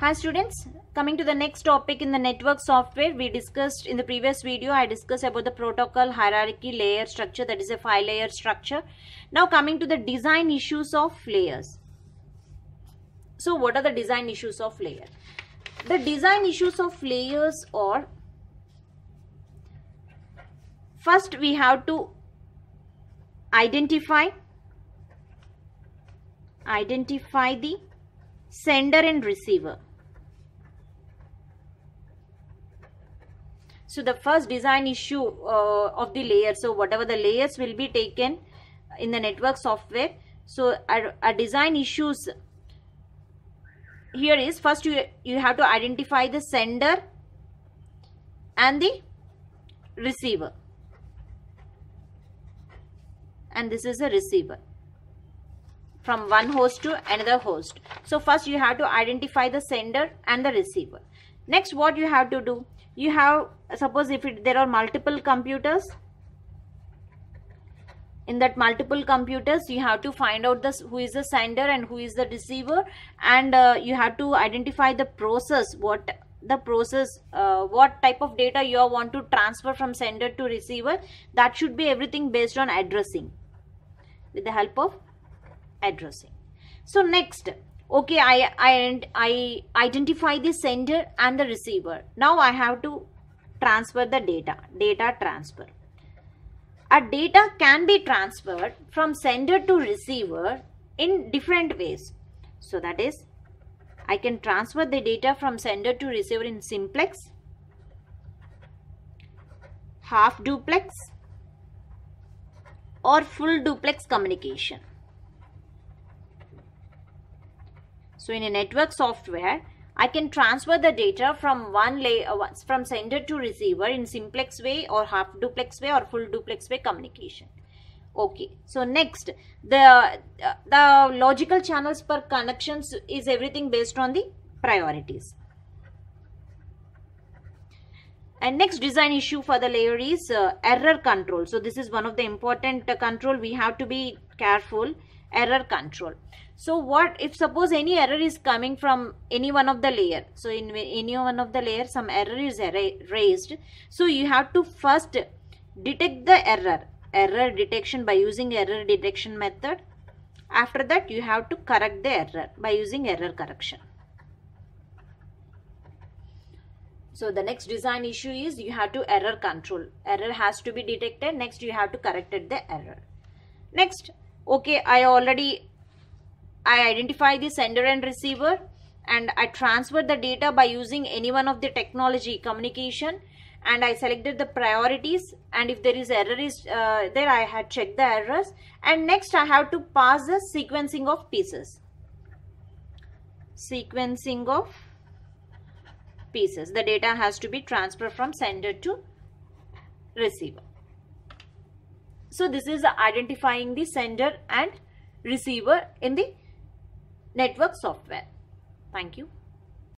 Hi students, coming to the next topic in the network software, we discussed in the previous video, I discussed about the protocol hierarchy layer structure that is a five layer structure. Now coming to the design issues of layers. So what are the design issues of layer? The design issues of layers are first we have to identify identify the sender and receiver so the first design issue uh, of the layer so whatever the layers will be taken in the network software. So our, design issues here is first you you have to identify the sender and the receiver. And this is a receiver from one host to another host. So first you have to identify the sender and the receiver. Next what you have to do you have suppose if it, there are multiple computers. In that multiple computers you have to find out this who is the sender and who is the receiver and uh, you have to identify the process what the process uh, what type of data you want to transfer from sender to receiver. That should be everything based on addressing. With the help of addressing. So next okay I, I i identify the sender and the receiver. Now i have to transfer the data data transfer. A data can be transferred from sender to receiver in different ways. So that is i can transfer the data from sender to receiver in simplex half duplex or full duplex communication So in a network software, I can transfer the data from one layer, uh, from sender to receiver in simplex way or half duplex way or full duplex way communication. Okay. So next, the uh, the logical channels per connections is everything based on the priorities. And next design issue for the layer is uh, error control. So this is one of the important uh, control we have to be careful error control. So what if suppose any error is coming from any one of the layer so in any one of the layer some error is raised so you have to first detect the error error detection by using error detection method. After that you have to correct the error by using error correction. So the next design issue is you have to error control. Error has to be detected. Next you have to correct the error. Next okay i already i identify the sender and receiver and i transfer the data by using any one of the technology communication and i selected the priorities and if there is error is uh, there i had checked the errors and next i have to pass the sequencing of pieces. Sequencing of pieces. The data has to be transferred from sender to receiver so this is identifying the sender and receiver in the network software. Thank you.